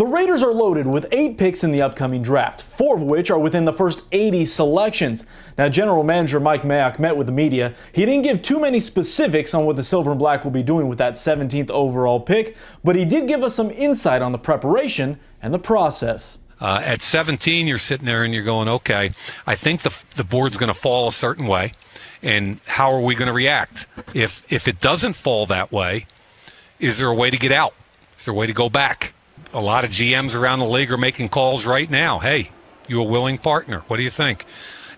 The Raiders are loaded with eight picks in the upcoming draft, four of which are within the first 80 selections. Now, General Manager Mike Mayock met with the media. He didn't give too many specifics on what the Silver and Black will be doing with that 17th overall pick, but he did give us some insight on the preparation and the process. Uh, at 17, you're sitting there and you're going, okay, I think the, the board's going to fall a certain way, and how are we going to react? If, if it doesn't fall that way, is there a way to get out? Is there a way to go back? A lot of GMs around the league are making calls right now. Hey, you a willing partner? What do you think?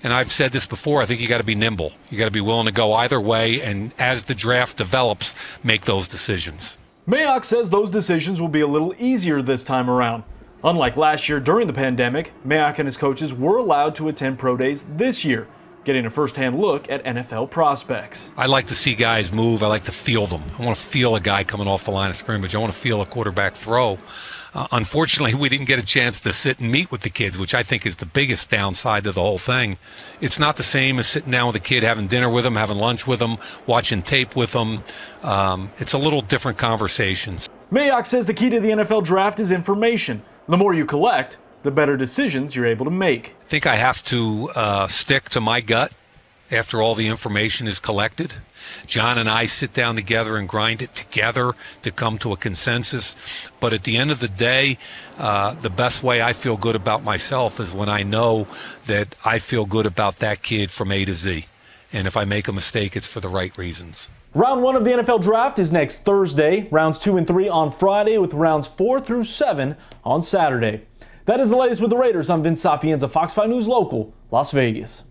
And I've said this before. I think you got to be nimble. You got to be willing to go either way, and as the draft develops, make those decisions. Mayock says those decisions will be a little easier this time around. Unlike last year during the pandemic, Mayock and his coaches were allowed to attend pro days this year getting a first-hand look at NFL prospects. I like to see guys move. I like to feel them. I want to feel a guy coming off the line of scrimmage. I want to feel a quarterback throw. Uh, unfortunately, we didn't get a chance to sit and meet with the kids, which I think is the biggest downside to the whole thing. It's not the same as sitting down with a kid, having dinner with them, having lunch with them, watching tape with them. Um, it's a little different conversations. Mayock says the key to the NFL draft is information. The more you collect, the better decisions you're able to make. I think I have to uh, stick to my gut after all the information is collected. Jon and I sit down together and grind it together to come to a consensus. But at the end of the day, uh, the best way I feel good about myself is when I know that I feel good about that kid from A to Z. And if I make a mistake, it's for the right reasons. Round one of the NFL draft is next Thursday, rounds two and three on Friday, with rounds four through seven on Saturday. That is the latest with the Raiders. I'm Vince Sapienza, Fox 5 News Local, Las Vegas.